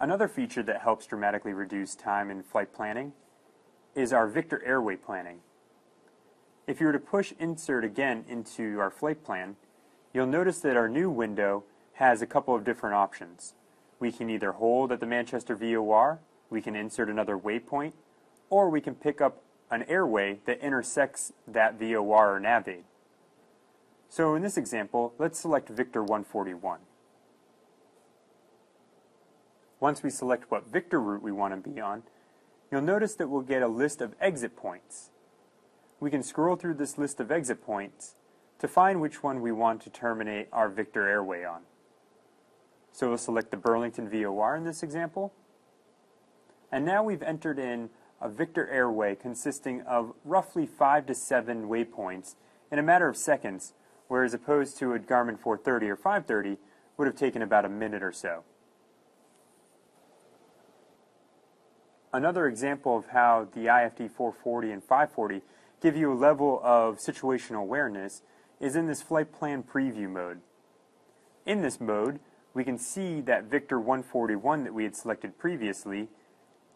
Another feature that helps dramatically reduce time in flight planning is our Victor Airway planning. If you were to push insert again into our flight plan, you'll notice that our new window has a couple of different options. We can either hold at the Manchester VOR, we can insert another waypoint, or we can pick up an airway that intersects that VOR or NAVAID. So in this example, let's select Victor 141. Once we select what Victor route we want to be on, you'll notice that we'll get a list of exit points. We can scroll through this list of exit points to find which one we want to terminate our Victor airway on. So we'll select the Burlington VOR in this example. And now we've entered in a Victor airway consisting of roughly five to seven waypoints in a matter of seconds, whereas opposed to a Garmin 430 or 530 would have taken about a minute or so. Another example of how the IFD 440 and 540 give you a level of situational awareness is in this flight plan preview mode. In this mode, we can see that Victor 141 that we had selected previously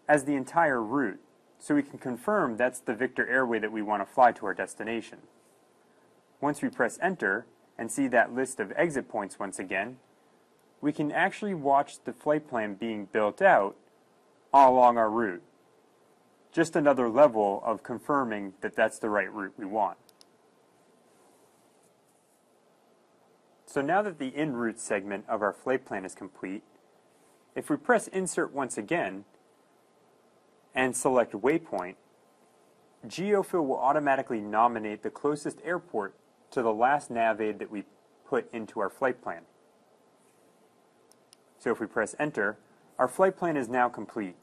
as the entire route, so we can confirm that's the Victor airway that we want to fly to our destination. Once we press enter and see that list of exit points once again, we can actually watch the flight plan being built out all along our route. Just another level of confirming that that's the right route we want. So now that the in route segment of our flight plan is complete, if we press insert once again and select waypoint, GeoFill will automatically nominate the closest airport to the last nav aid that we put into our flight plan. So if we press enter, our flight plan is now complete.